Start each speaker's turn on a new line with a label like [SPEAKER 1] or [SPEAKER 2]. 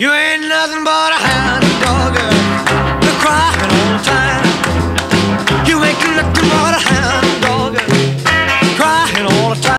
[SPEAKER 1] You ain't nothing but a hound dog, you're crying all time.